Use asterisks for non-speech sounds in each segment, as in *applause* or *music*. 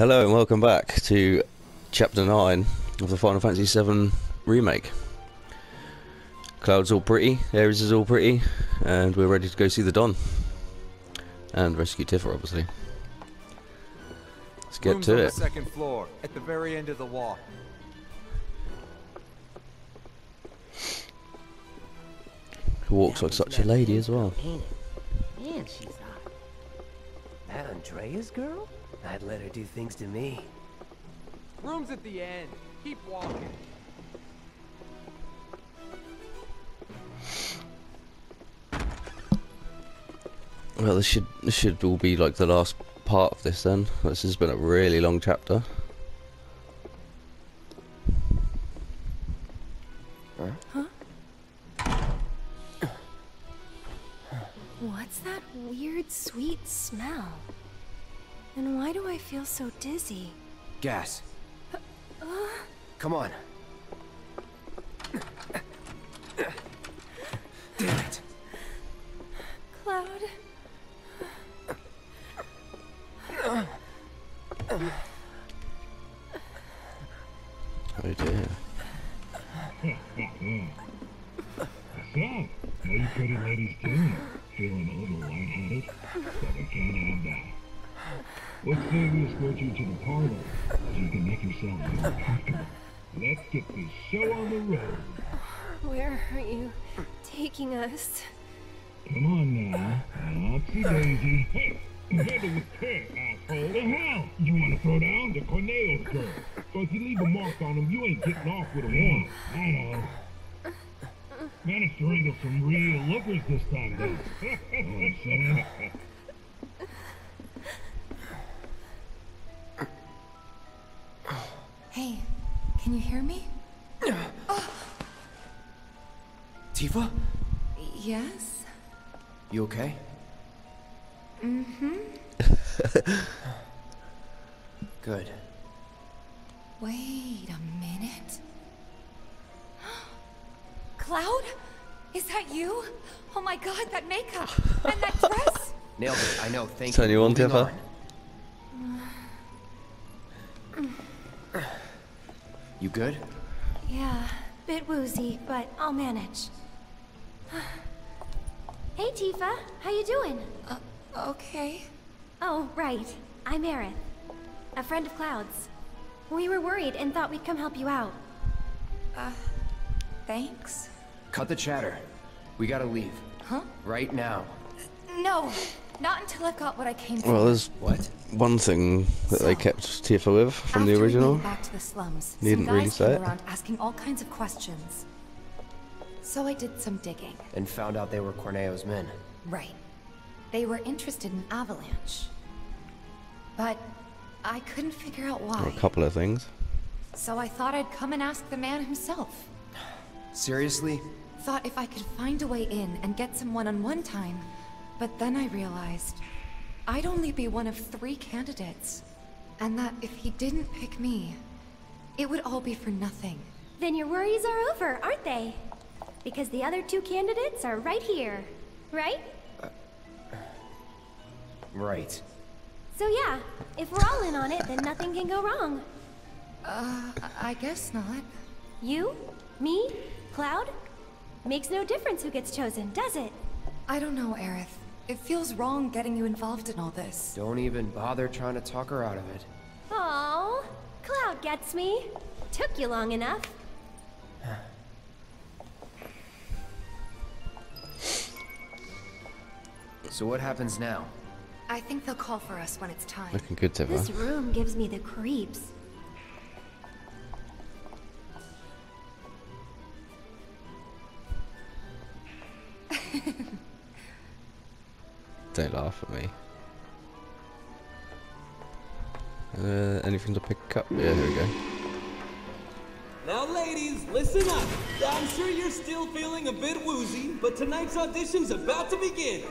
Hello and welcome back to Chapter 9 of the Final Fantasy VII Remake. Cloud's all pretty, Aerith is all pretty, and we're ready to go see the Don. And rescue Tifa, obviously. Let's get Rooms to it. the second floor, at the very end of the wall. Who walks like such a lady as well. Man, she's hot. That Andrea's girl? I'd let her do things to me. Room's at the end. Keep walking. Well, this should this should all be like the last part of this then. This has been a really long chapter. So dizzy? Gas. Come on. Damn it. Cloud? Let's escort you to the parlor so you can make yourself more comfortable. Let's get this show on the road. Where are you taking us? Come on now. Oopsie daisy. Hey, handle with care, asshole. The hell? You want to throw down the Corneo's girl? So if you leave a mark on him, you ain't getting off with a one. I know. Managed to wrangle some real lookers this time, though. *laughs* know Hey, can you hear me? *sighs* Tifa? Yes? You okay? Mhm. *laughs* Good. Wait a minute. *gasps* Cloud? Is that you? Oh my god, that makeup! And that *laughs* dress! Nailed it. I know. Thank Turn you. you on, Moving Tifa. You good? Yeah, bit woozy, but I'll manage. *sighs* hey Tifa, how you doing? Uh, okay. Oh, right. I'm Aerith. A friend of Cloud's. We were worried and thought we'd come help you out. Thanks. Cut the chatter. We gotta leave. Huh? Right now. No, not until I've got what I came for. Well, there's What? One thing that they kept Tifa with from the original. back to the slums, You didn't some really say it. around asking all kinds of questions. So I did some digging. And found out they were Corneo's men. Right. They were interested in Avalanche. But I couldn't figure out Or why. a couple of things. So I thought I'd come and ask the man himself. Seriously? Thought if I could find a way in and get some one-on-one time. But then I realized I'd only be one of three candidates. And that if he didn't pick me, it would all be for nothing. Then your worries are over, aren't they? Because the other two candidates are right here, right? Right. So yeah, if we're all in on it, then nothing can go wrong. Uh, I- I guess not. You? Me? Cloud? Makes no difference who gets chosen, does it? I don't know, Aerith. It feels wrong getting you involved in all this. Don't even bother trying to talk her out of it. Oh, Cloud gets me. Took you long enough. *sighs* So what happens now? I think they'll call for us when it's time. Looking good, This room gives me the creeps. Don't laugh at me. Uh, anything to pick up? Yeah, here we go. Now, ladies, listen up. I'm sure you're still feeling a bit woozy, but tonight's audition's about to begin.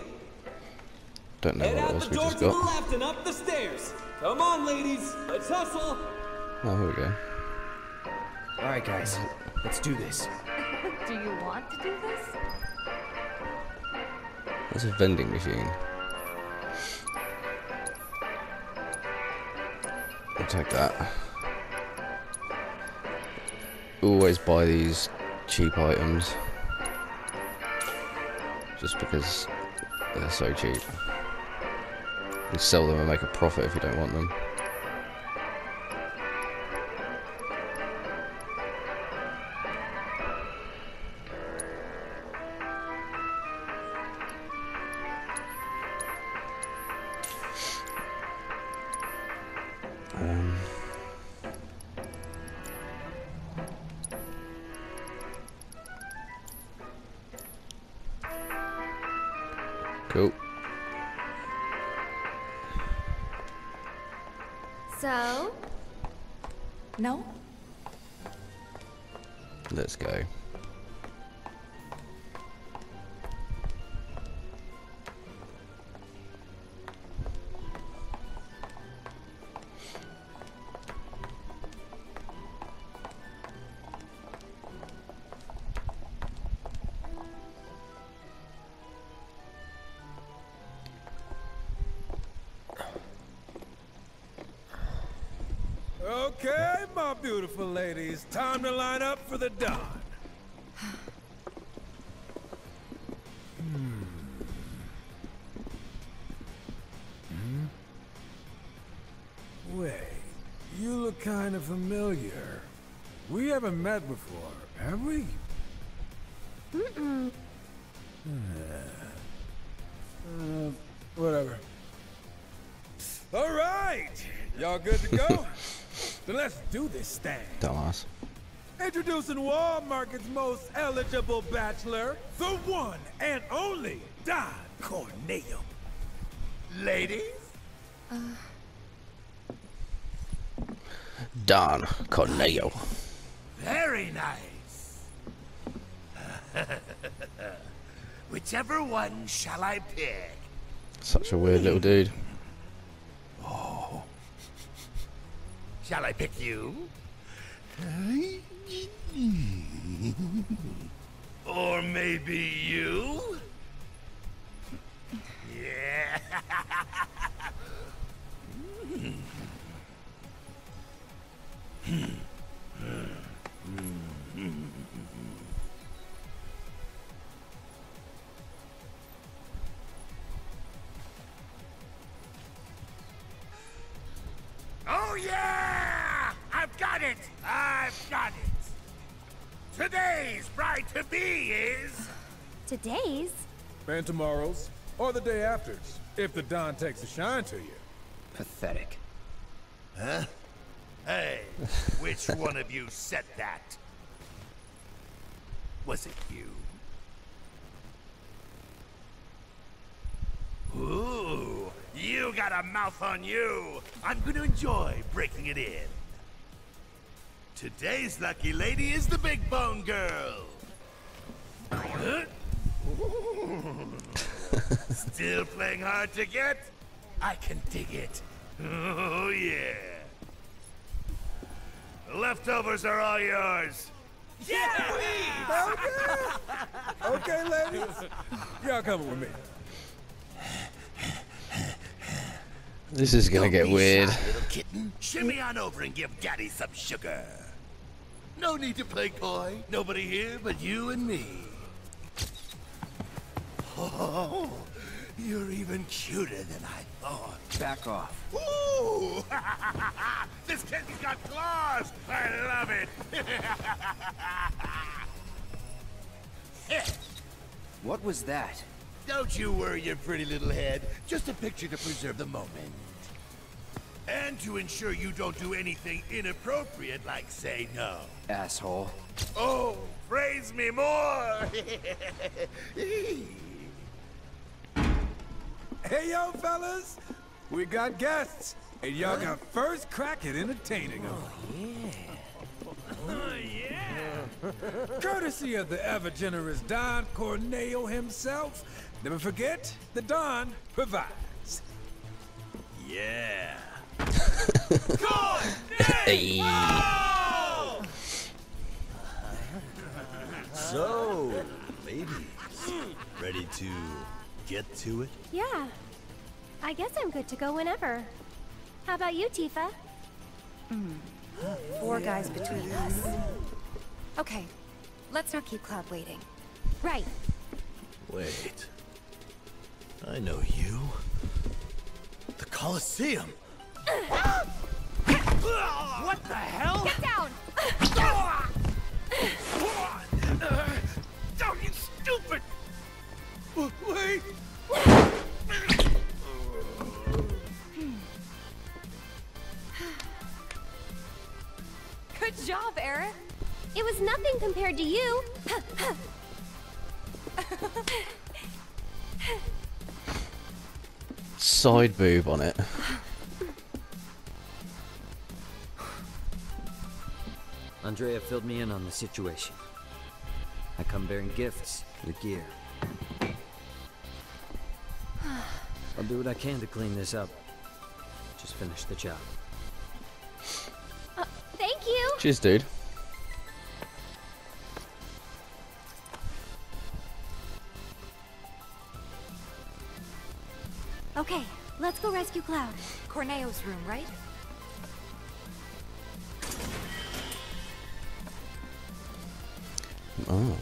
Don't know Head what out else the door just to the left and up the stairs. Come on, ladies. Let's hustle. Oh, here we go. Alright, guys. Let's do this. *laughs* Do you want to do this? That's a vending machine. Take that. Always buy these cheap items. Just because they're so cheap. You sell them and make a profit if you don't want them. Um, cool. So, No? Let's go. Okay, my beautiful ladies, time to line up for the Don. Hmm. Hmm? Wait, you look kind of familiar. We haven't met before, have we? mm-mm. Uh, whatever. All right, y'all good to go? *laughs* then let's do this thing. Dumbass. Introducing Wall Market's most eligible bachelor, the one and only Don Corneo. Ladies, uh. Don Corneo. Very nice. *laughs* Whichever one shall I pick? Such a weird little dude. Oh. Shall I pick you? *laughs* Or maybe you? *laughs* Yeah. *laughs* I've got it! Today's bride to be is Today's? and tomorrow's, or the day after's, if the Don takes a shine to you. Pathetic. Huh? Hey, *laughs* which one of you said that? Was it you? Ooh, you got a mouth on you. I'm gonna enjoy breaking it in. Today's lucky lady is the Big Bone Girl. Huh? *laughs* Still playing hard to get? I can dig it. Oh, yeah. The leftovers are all yours. Yeah, okay. okay, *laughs* ladies. Y'all coming with me. This is gonna Don't get weird. Shy, little kitten. Shimmy on over and give Daddy some sugar. No need to play coy. Nobody here but you and me. Oh, you're even cuter than I thought. Back off. Ooh! *laughs* this kitten's got claws! I love it! *laughs* What was that? Don't you worry your pretty little head. Just a picture to preserve the moment. And to ensure you don't do anything inappropriate like say no. Asshole. Oh, praise me more! *laughs* Hey, yo, fellas. We got guests, and y'all got first crack at entertaining them. Oh, yeah. Oh, *laughs* Courtesy of the ever-generous Don Corneo himself. Never forget, the Don provides. Yeah. Hey. *laughs* So, ladies, ready to get to it? Yeah. I guess I'm good to go whenever. How about you, Tifa? Hmm. Four guys between us. Okay, let's not keep Cloud waiting. Right. Wait. I know you. The Colosseum. What the hell? Get down! Don't you stupid! Wait! Good job, Aerith. It was nothing compared to you. Side boob on it. Andrea filled me in on the situation. I come bearing gifts, your gear. I'll do what I can to clean this up. Just finish the job. Uh, thank you. Cheers, dude. Okay, let's go rescue Cloud. Corneo's room, right? Oh.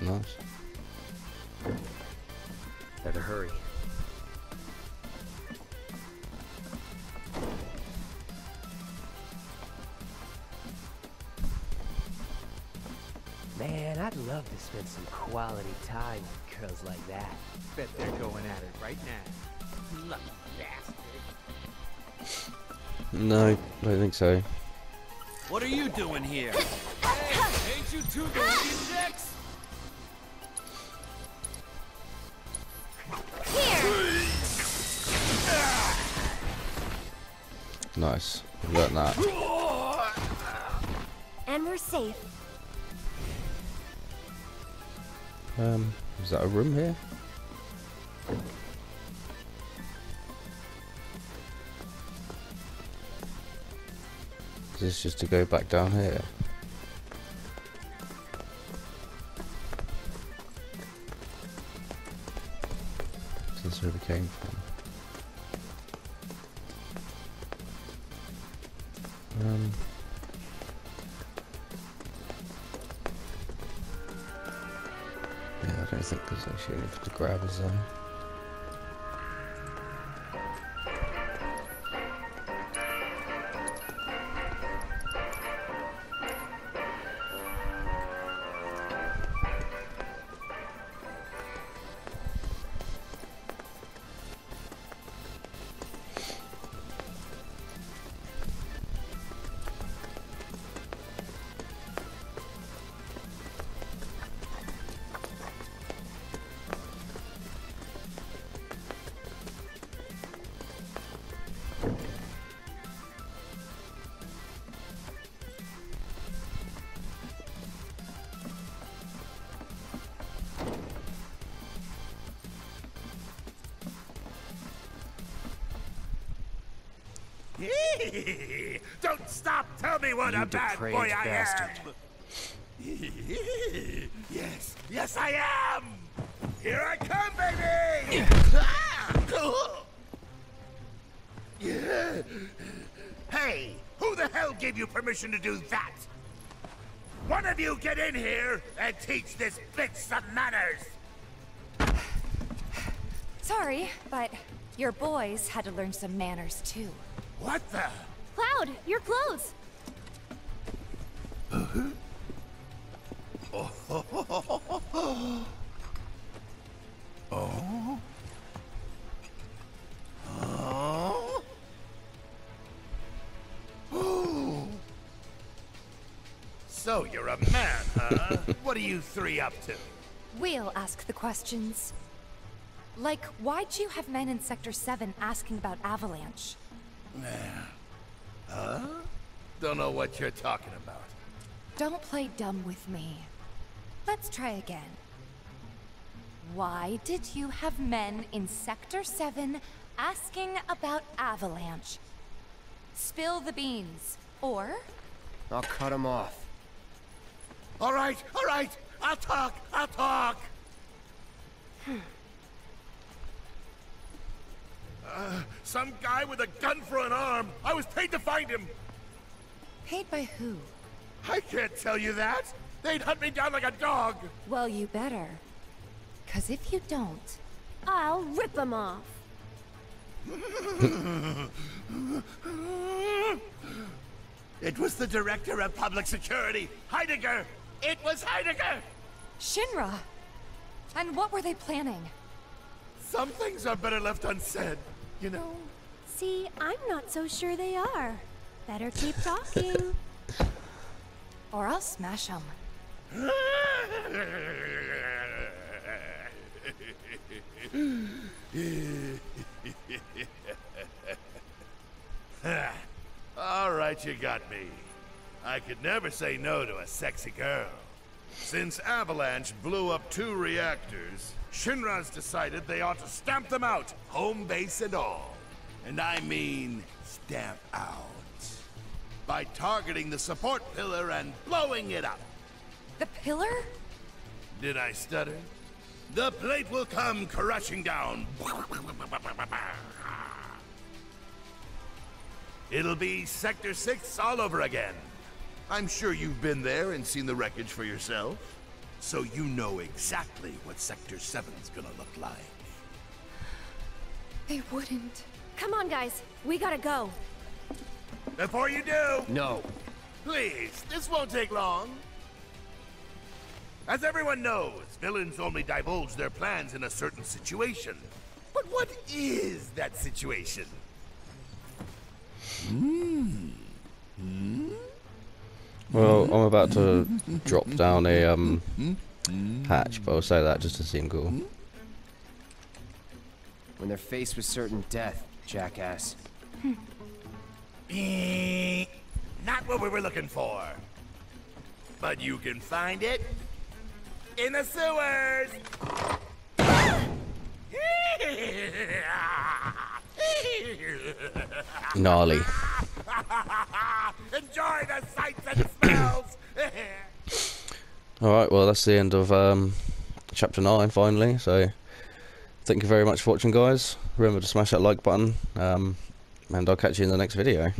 Nice. Better hurry. Man, I'd love to spend some quality time with girls like that. Bet they're going at it right now. Lucky bastard. No, I don't think so. What are you doing here? Hey, ain't you two gonna get? Nice. I've that. And we're safe. Um, is that a room here? Is this just to go back down here? This where we came from? Um. Yeah, I don't think there's actually anything to grab, is there? *laughs* Don't stop! Tell me what You a bad depraved boy I bastard. am! *laughs* yes, yes I am! Here I come, baby! *laughs* Yeah. hey, who the hell gave you permission to do that? One of you get in here and teach this bitch some manners! Sorry, but your boys had to learn some manners too. What the? Cloud, your clothes. Oh? Oh? Oh. So you're a man, huh? *laughs* what are you three up to? We'll ask the questions. Like, why'd you have men in Sector 7 asking about Avalanche? Huh? Don't know what you're talking about. Don't play dumb with me. Let's try again. Why did you have men in Sector 7 asking about Avalanche? Spill the beans. Or I'll cut him off. All right, all right. I'll talk. I'll talk. Hmm. Uh, Some guy with a gun for an arm. I was paid to find him. Paid by who? I can't tell you that. They'd hunt me down like a dog. Well, you better. Cause if you don't, I'll rip them off. *laughs* It was the director of public security, Heidegger. It was Heidegger. Shinra! And what were they planning? Some things are better left unsaid, you know. See, I'm not so sure they are. Better keep talking. *laughs* Or I'll smash them. *laughs* All right, you got me. I could never say no to a sexy girl. Since Avalanche blew up two reactors, Shinra's decided they ought to stamp them out, home base and all. And I mean stamp out. By targeting the support pillar and blowing it up. The pillar? Did I stutter? The plate will come crashing down. It'll be Sector 6 all over again. I'm sure you've been there and seen the wreckage for yourself. So you know exactly what Sector 7's gonna look like. They wouldn't. Come on, guys. We gotta go. Before you do, No. please, this won't take long. As everyone knows, villains only divulge their plans in a certain situation. But what is that situation? Hmm. Well, I'm about to drop down a um hatch, but I'll say that just to seem cool. When they're faced with certain death, jackass. Eh, Not what we were looking for. But you can find it in the sewers. *laughs* Gnarly. Sights and smells. *coughs* Alright, well that's the end of um, chapter 9 finally, so thank you very much for watching guys. Remember to smash that like button, um, and I'll catch you in the next video.